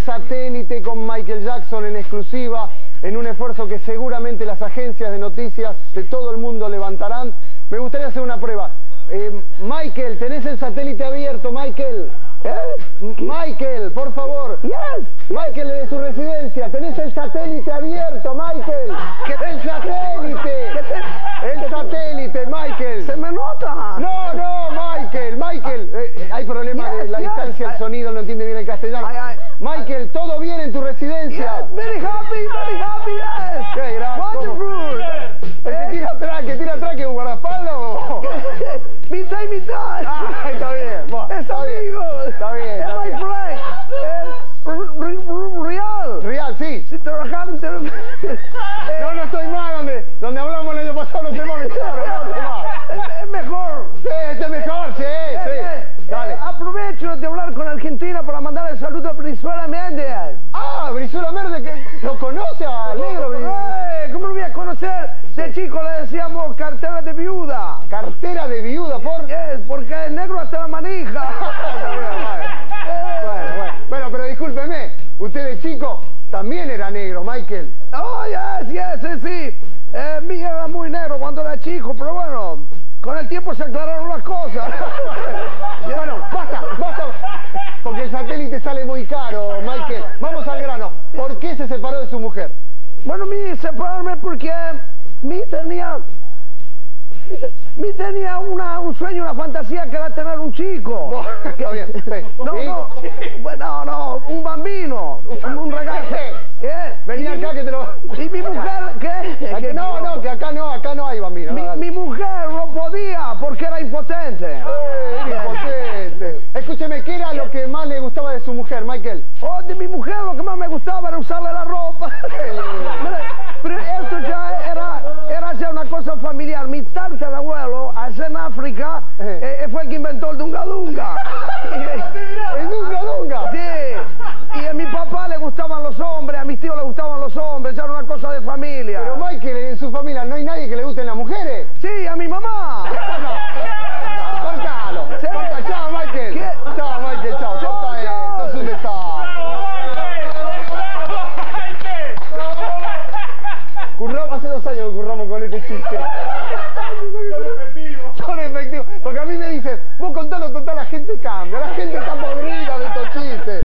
satélite con Michael Jackson en exclusiva, en un esfuerzo que seguramente las agencias de noticias de todo el mundo levantarán. Me gustaría hacer una prueba. Eh, Michael, tenés el satélite abierto, Michael. M- Michael, por favor. Yes. Michael, de su residencia, tenés el satélite mitad y mitad. Ah, está bien, bueno, es está bien. amigo. Está bien, Es está my bien. friend. Es real. Real, sí. Si trabajar en tele- Eh, No, no estoy mal, donde, donde hablamos el año pasado no mejor, no, no, no. es, es mejor. Sí, este es mejor, sí, Eh, eh, sí. Dale. eh, aprovecho de hablar con Argentina para mandar el saludo a Brizuela Méndez. Ah, Brizuela que lo conoce a Negro. Bri- Eh, ¿Cómo lo voy a conocer? De chico le decíamos cartera de viuda. Cartera de viuda, por... Eh, porque el negro hasta la manija. Bueno, bueno. Bueno, pero discúlpeme, usted de chico también era negro, Michael. Oh, yes, yes, sí, sí. Eh, era muy negro cuando era chico, pero bueno, con el tiempo se aclararon las cosas. Bueno, basta, basta. Porque el satélite sale muy caro, Michael. Vamos al grano. ¿Por qué se separó de su mujer? Bueno, mi separarme porque mi tenía... Mi tenía una, un sueño, una fantasía que era tener un chico. Está bien, sí. No, ¿Sí? no, no, un bambino, un, un regalo. ¿Qué? Vení mi acá que te lo... Y mi mujer, ¿qué? ¿Qué? no, no, que acá no, acá no hay bambino. no, Mi, mujer no podía porque era impotente. Eh, impotente. Escúcheme, ¿qué era lo que más le gustaba de su mujer, Michael? Oh, de mi mujer lo que más me gustaba era usarle la ropa. Mira, Pero esto ya era, era ya una cosa familiar. Mi tatarabuelo, allá en África, Eh. eh, fue el que inventó el dunga dunga. ¡El Dunga Dunga! Sí. Y a mi papá le gustaban los hombres, a mis tíos le gustaban los hombres, ya era una cosa de familia. Pero Michael, en su familia no hay nadie que le gusten las mujeres. Sí, a mi mamá. Cortalo. Sí. Corta. Chao, Michael. ¿Qué? Chao, Michael. Chao. Chao, Corta chao. esto. Es un desastre. Curramos, hace dos años que curramos con este chiste. Son efectivos. Porque a mí me dicen, vos contalo total, la gente cambia, la gente podrida.